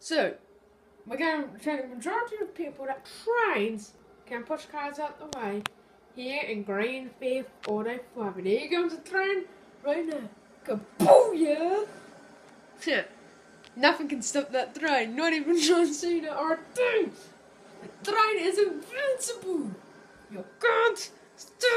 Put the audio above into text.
So, we're going to tell the majority of people that trains can push cars out the way here in Grand Theft Auto Five. And here comes the train right now. Kabooyah! Yeah. Nothing can stop that train, not even John Cena or a thing! The train is invincible! You can't stop!